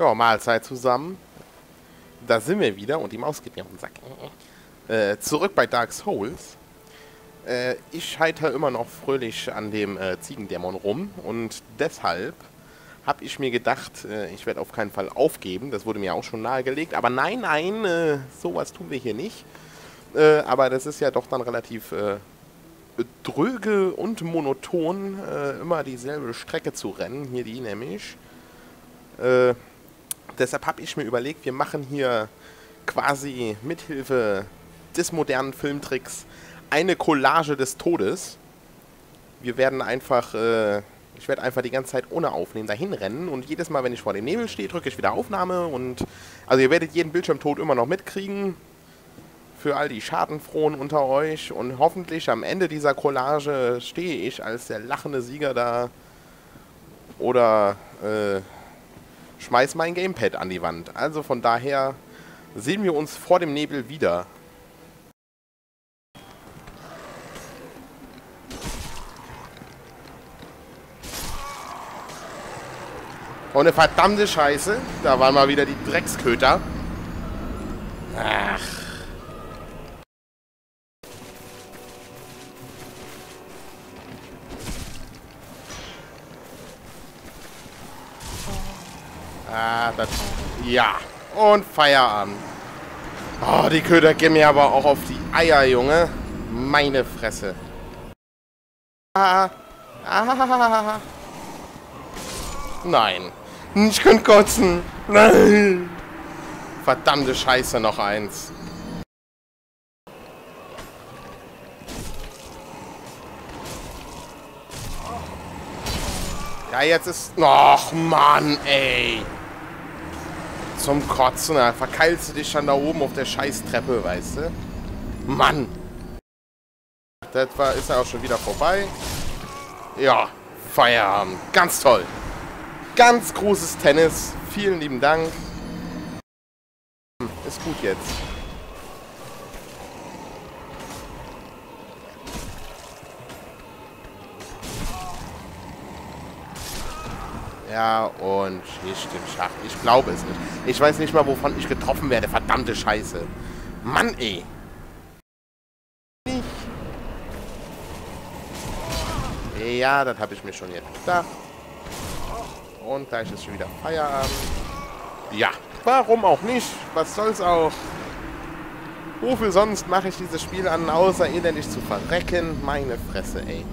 Ja, Mahlzeit zusammen. Da sind wir wieder und die Maus geht mir auf den Sack. Äh, zurück bei Dark Souls. Äh, ich scheitere immer noch fröhlich an dem äh, Ziegendämon rum und deshalb habe ich mir gedacht, äh, ich werde auf keinen Fall aufgeben. Das wurde mir auch schon nahegelegt. Aber nein, nein, äh, sowas tun wir hier nicht. Äh, aber das ist ja doch dann relativ dröge und monoton, immer dieselbe Strecke zu rennen. Hier die nämlich. Äh, deshalb habe ich mir überlegt, wir machen hier quasi mithilfe des modernen Filmtricks eine Collage des Todes. Wir werden einfach, äh, ich werde einfach die ganze Zeit ohne Aufnehmen dahin rennen und jedes Mal, wenn ich vor dem Nebel stehe, drücke ich wieder Aufnahme und also ihr werdet jeden Bildschirmtod immer noch mitkriegen. Für all die Schadenfrohen unter euch und hoffentlich am Ende dieser Collage stehe ich als der lachende Sieger da oder äh, schmeiß mein Gamepad an die Wand. Also von daher sehen wir uns vor dem Nebel wieder. Eine verdammte Scheiße. Da waren mal wieder die Drecksköter. Ah, das... Ja. Und Feierabend. Oh, die Köder gehen mir aber auch auf die Eier, Junge. Meine Fresse. Ah. Ah. Nein. Ich könnte kotzen. Nein. Verdammte Scheiße, noch eins. Ja, jetzt ist... Och, Mann, ey. Zum Kotzen, da verkeilst du dich dann da oben auf der Scheißtreppe, weißt du? Mann. Das war, ist ja auch schon wieder vorbei. Ja, Feierabend. Ganz toll. Ganz großes Tennis. Vielen lieben Dank. Ist gut jetzt. Ja, und nicht im Schacht. Ich glaube es nicht. Ich weiß nicht mal, wovon ich getroffen werde. Verdammte Scheiße. Mann, ey. Ja, das habe ich mir schon jetzt gedacht. Und gleich ist schon wieder Feierabend. Ja, warum auch nicht? Was soll's auch? Wofür sonst mache ich dieses Spiel an, außer elendig zu verrecken? Meine Fresse, ey.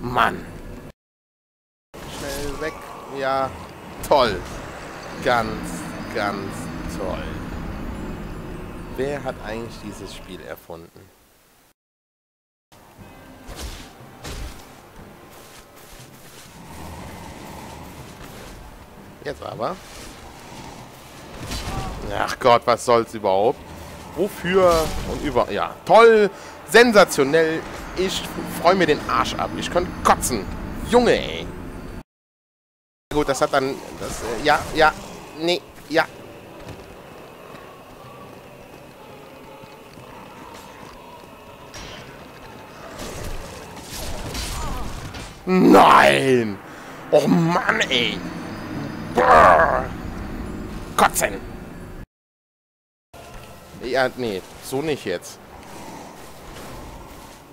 Mann. Ja, toll. Ganz, ganz toll. Wer hat eigentlich dieses Spiel erfunden? Jetzt aber. Ach Gott, was soll's überhaupt? Wofür und über... Ja, toll, sensationell. Ich freue mir den Arsch ab. Ich könnte kotzen. Junge, ey. Gut, das hat dann... Das, äh, ja, ja, nee, ja. Nein! Oh Mann, ey! Brrr. Kotzen! Ja, nee, so nicht jetzt.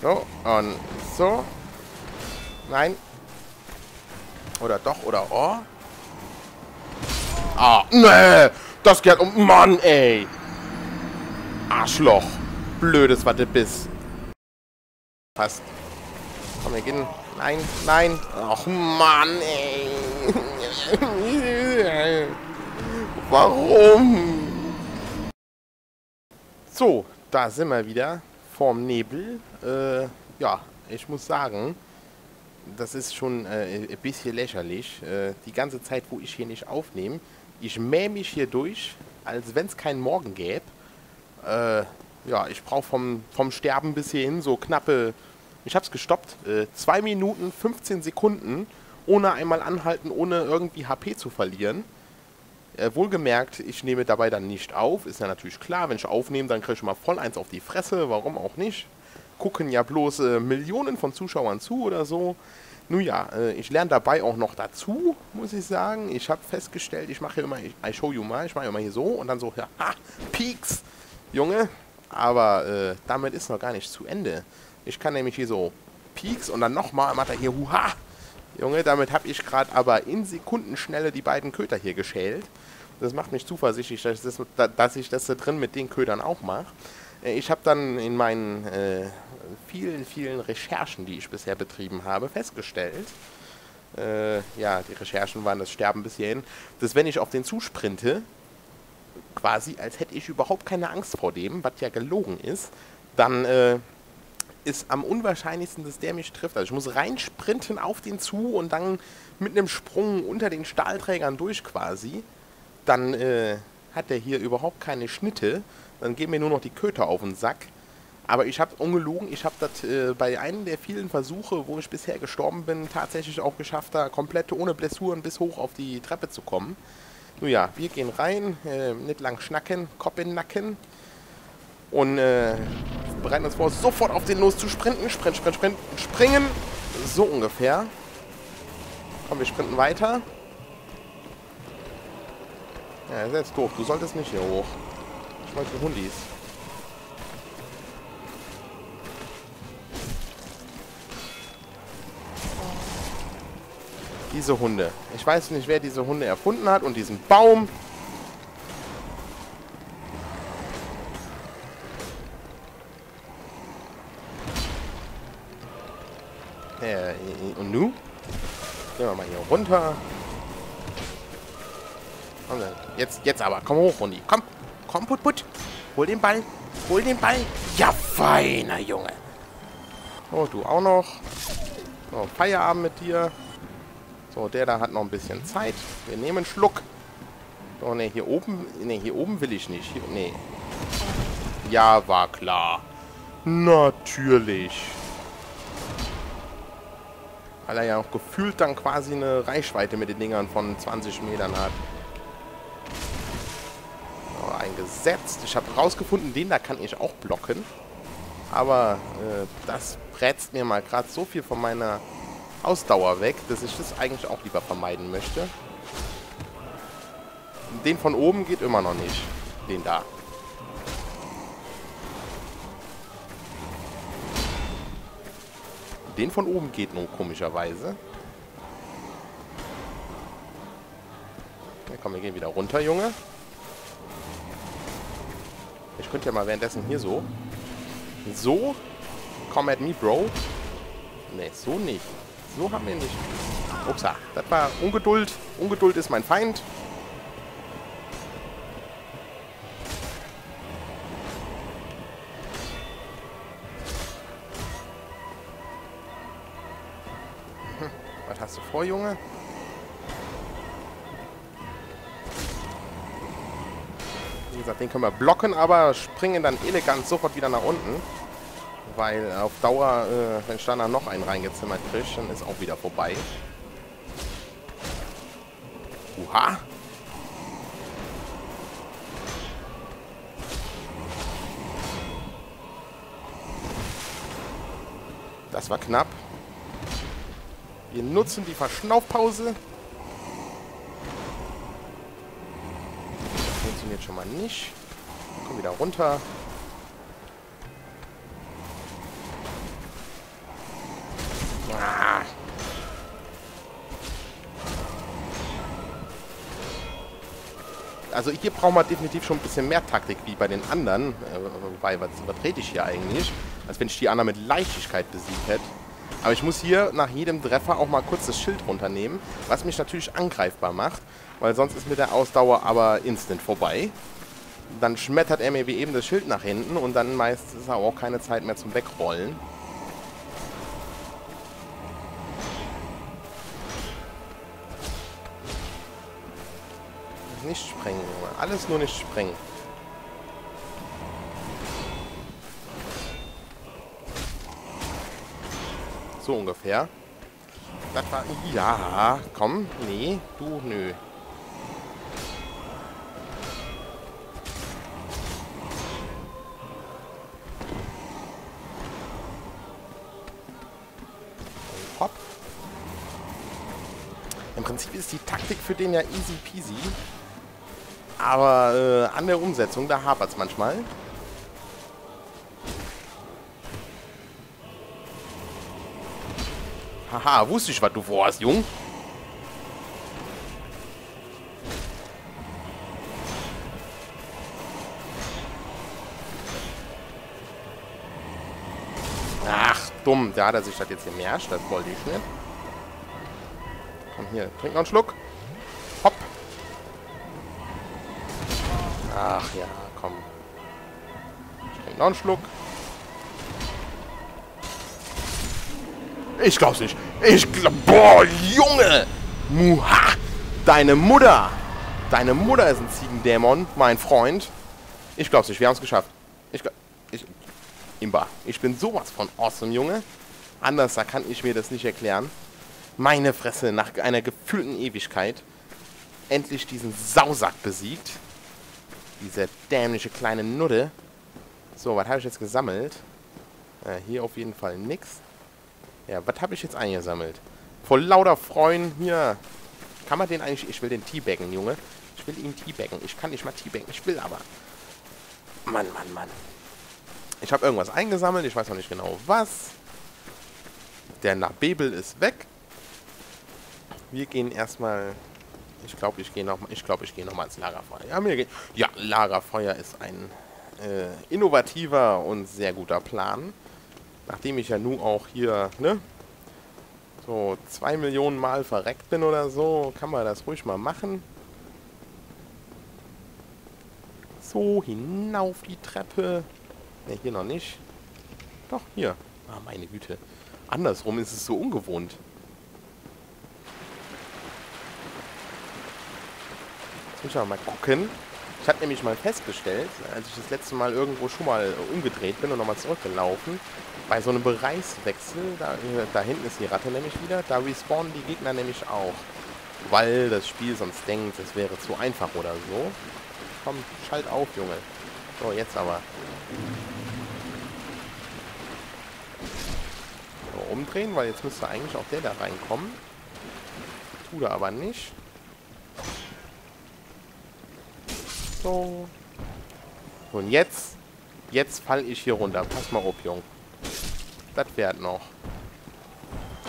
So, und so. Nein. Oder doch, oder oh. Ah, nee! Das geht um... Mann, ey! Arschloch! Blödes, was du bist. Passt. Komm, wir gehen... Nein, nein! Ach, Mann, ey! Warum? So, da sind wir wieder vorm Nebel. Äh, ja, ich muss sagen, das ist schon äh, ein bisschen lächerlich. Äh, die ganze Zeit, wo ich hier nicht aufnehme, ich mähe mich hier durch, als wenn es keinen Morgen gäbe. Äh, ja, ich brauche vom, vom Sterben bis hierhin so knappe, ich habe es gestoppt, 2 äh, Minuten 15 Sekunden ohne einmal anhalten, ohne irgendwie HP zu verlieren. Äh, wohlgemerkt, ich nehme dabei dann nicht auf. Ist ja natürlich klar, wenn ich aufnehme, dann kriege ich mal voll eins auf die Fresse. Warum auch nicht? Gucken ja bloß äh, Millionen von Zuschauern zu oder so. Nun ja, äh, ich lerne dabei auch noch dazu, muss ich sagen. Ich habe festgestellt, ich mache immer, ich, I show you mal, ich mache immer hier so und dann so, ja, ha, Peaks, Junge. Aber äh, damit ist noch gar nicht zu Ende. Ich kann nämlich hier so Peaks und dann nochmal macht er hier Huha. Junge, damit habe ich gerade aber in Sekundenschnelle die beiden Köter hier geschält. Das macht mich zuversichtlich, dass, das, dass ich das da drin mit den Ködern auch mache. Äh, ich habe dann in meinen äh, vielen, vielen Recherchen, die ich bisher betrieben habe, festgestellt, äh, ja, die Recherchen waren das Sterben bis hierhin, dass wenn ich auf den zusprinte, quasi als hätte ich überhaupt keine Angst vor dem, was ja gelogen ist, dann äh, ist am unwahrscheinlichsten, dass der mich trifft. Also ich muss reinsprinten auf den zu und dann mit einem Sprung unter den Stahlträgern durch quasi. Dann äh, hat der hier überhaupt keine Schnitte. Dann gehen mir nur noch die Köter auf den Sack. Aber ich habe ungelogen, ich habe das äh, bei einem der vielen Versuche, wo ich bisher gestorben bin, tatsächlich auch geschafft, da komplett ohne Blessuren bis hoch auf die Treppe zu kommen. Nun ja, wir gehen rein, äh, nicht lang schnacken, Kopf in den Nacken. Und äh, bereiten uns vor, sofort auf den los zu sprinten. Sprint, sprint, sprint, springen. So ungefähr. Komm, wir sprinten weiter. Ja, ist jetzt doof. Du solltest nicht hier hoch. Wollte Hundis. Diese Hunde. Ich weiß nicht, wer diese Hunde erfunden hat und diesen Baum. Äh, und nu? Gehen wir mal hier runter. Jetzt, jetzt aber. Komm hoch, Rundi. Komm. Komm, put, put. Hol den Ball. Hol den Ball. Ja, feiner Junge. Oh, du auch noch. So, Feierabend mit dir. So, der da hat noch ein bisschen Zeit. Wir nehmen einen Schluck. So, ne, hier oben. Ne, hier oben will ich nicht. Hier, ne. Ja, war klar. Natürlich. Weil er ja auch gefühlt dann quasi eine Reichweite mit den Dingern von 20 Metern hat. So, eingesetzt. Ich habe rausgefunden, den da kann ich auch blocken. Aber äh, das brätst mir mal gerade so viel von meiner Ausdauer weg, dass ich das eigentlich auch lieber vermeiden möchte. Den von oben geht immer noch nicht. Den da. Den von oben geht nun komischerweise. Ja, komm, wir gehen wieder runter, Junge. Ich könnte ja mal währenddessen hier so. So. Come at me, Bro. Ne, so nicht. So haben wir nicht. Upsa, das war Ungeduld. Ungeduld ist mein Feind. hast du vor, Junge? Den können wir blocken, aber springen dann elegant sofort wieder nach unten. Weil auf Dauer, äh, wenn dann noch einen reingezimmert kriege, dann ist auch wieder vorbei. Uha! Das war knapp. Wir nutzen die Verschnaufpause. Funktioniert schon mal nicht. Komm wieder runter. Ah. Also hier brauchen wir definitiv schon ein bisschen mehr Taktik wie bei den anderen. Äh, wobei, was übertrete ich hier eigentlich? Als wenn ich die anderen mit Leichtigkeit besiegt hätte. Aber ich muss hier nach jedem Treffer auch mal kurz das Schild runternehmen, was mich natürlich angreifbar macht, weil sonst ist mit der Ausdauer aber instant vorbei. Dann schmettert er mir wie eben das Schild nach hinten und dann meist ist auch keine Zeit mehr zum Wegrollen. Nicht sprengen. Alles nur nicht sprengen. So ungefähr. Das war... Ja, komm. Nee, du, nö. Hopp. Im Prinzip ist die Taktik für den ja easy peasy. Aber äh, an der Umsetzung, da hapert es manchmal. Haha, wusste ich, was du vorhast, Jung. Ach, dumm. Da hat er sich das jetzt gemerkt. Das wollte ich nicht. Komm hier, trink noch einen Schluck. Hopp. Ach ja, komm. Ich trink noch einen Schluck. Ich glaub's nicht. Ich glaub... Boah, Junge! Muha! Deine Mutter! Deine Mutter ist ein Ziegendämon, mein Freund. Ich glaub's nicht, wir haben's geschafft. Ich glaub... Ich... Imba. Ich bin sowas von awesome, Junge. Anders da kann ich mir das nicht erklären. Meine Fresse, nach einer gefühlten Ewigkeit. Endlich diesen Sausack besiegt. Diese dämliche kleine Nudde. So, was habe ich jetzt gesammelt? Äh, hier auf jeden Fall nix. Ja, was habe ich jetzt eingesammelt? Voll lauter Freuen hier. Kann man den eigentlich... Ich will den Teabaggen, Junge. Ich will ihn Teabaggen. Ich kann nicht mal Teabaggen. Ich will aber... Mann, Mann, Mann. Ich habe irgendwas eingesammelt. Ich weiß noch nicht genau was. Der Nabebel ist weg. Wir gehen erstmal... Ich glaube, ich gehe nochmal ich glaube, ich gehe nochmal ins Lagerfeuer. Ja, mir ja, Lagerfeuer ist ein äh, innovativer und sehr guter Plan. Nachdem ich ja nun auch hier, ne, so zwei Millionen Mal verreckt bin oder so, kann man das ruhig mal machen. So, hinauf die Treppe. Ne, hier noch nicht. Doch, hier. Ah, meine Güte. Andersrum ist es so ungewohnt. Jetzt muss ich mal gucken. Ich habe nämlich mal festgestellt, als ich das letzte Mal irgendwo schon mal umgedreht bin und nochmal zurückgelaufen, bei so einem Bereichswechsel, da, da hinten ist die Ratte nämlich wieder, da respawnen die Gegner nämlich auch. Weil das Spiel sonst denkt, es wäre zu einfach oder so. Komm, schalt auf, Junge. So, jetzt aber. So, umdrehen, weil jetzt müsste eigentlich auch der da reinkommen. Tut er aber nicht. So. Und jetzt, jetzt falle ich hier runter. Pass mal auf, Junge. Das fährt noch.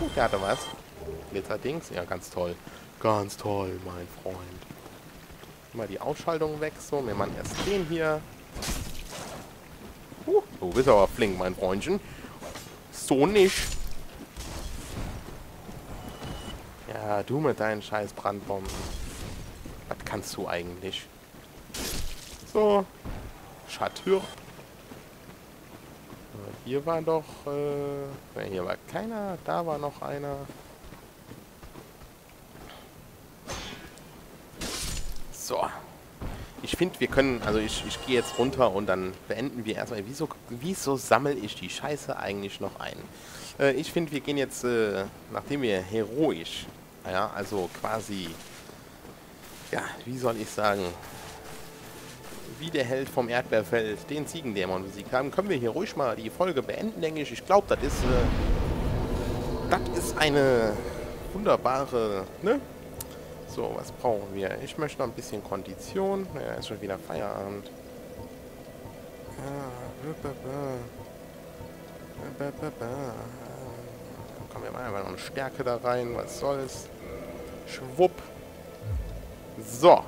Oh, der hatte was. Glitzerdings. Ja, ganz toll. Ganz toll, mein Freund. Mal die Ausschaltung weg. So, wir machen erst den hier. Uh, du bist aber flink, mein Freundchen. So nicht. Ja, du mit deinen scheiß Brandbomben. Was kannst du eigentlich? So. Schattür. Hier war doch... Äh, hier war keiner. Da war noch einer. So. Ich finde, wir können... Also ich, ich gehe jetzt runter und dann beenden wir erstmal... Wieso, wieso sammle ich die Scheiße eigentlich noch ein? Äh, ich finde, wir gehen jetzt... Äh, nachdem wir heroisch... Ja, also quasi... Ja, wie soll ich sagen wie der Held vom Erdbeerfeld den Ziegendämon besiegt haben, können wir hier ruhig mal die Folge beenden, denke ich. Ich glaube, das ist, äh, das ist eine wunderbare, ne? So, was brauchen wir? Ich möchte noch ein bisschen Kondition. Ja, ist schon wieder Feierabend. Kommen wir mal einfach noch eine Stärke da rein. Was soll's? Schwupp. So.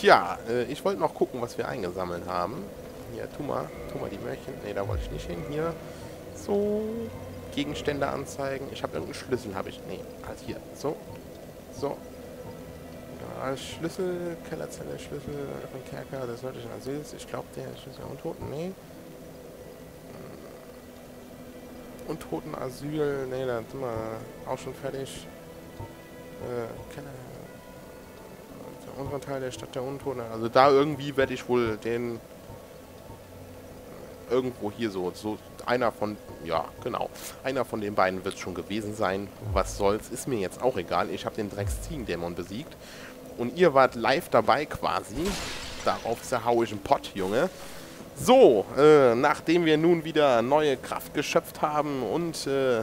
Tja, äh, ich wollte noch gucken, was wir eingesammelt haben. Hier, tu mal, tu mal die Mörchen. Ne, da wollte ich nicht hin. Hier, so, Gegenstände anzeigen. Ich habe irgendeinen Schlüssel, habe ich. Ne, halt hier. So, so. Ja, Schlüssel, Kellerzelle, Schlüssel von Kerker des nördlichen Asyls. Ich glaube, der Schlüssel Untoten, ne. Untoten Asyl, ne, da sind wir auch schon fertig. Äh, Keller unteren Teil der Stadt der Untoten. Also da irgendwie werde ich wohl den irgendwo hier so, so einer von, ja, genau, einer von den beiden wird schon gewesen sein. Was soll's, ist mir jetzt auch egal. Ich habe den Drecks-Dämon besiegt. Und ihr wart live dabei quasi. Darauf zerhau ich einen Pott, Junge. So, äh, nachdem wir nun wieder neue Kraft geschöpft haben und äh,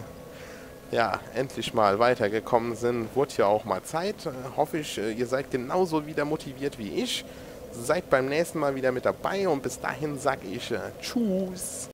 ja, endlich mal weitergekommen sind. Wurde ja auch mal Zeit. Äh, hoffe ich, äh, ihr seid genauso wieder motiviert wie ich. Seid beim nächsten Mal wieder mit dabei und bis dahin sage ich äh, Tschüss.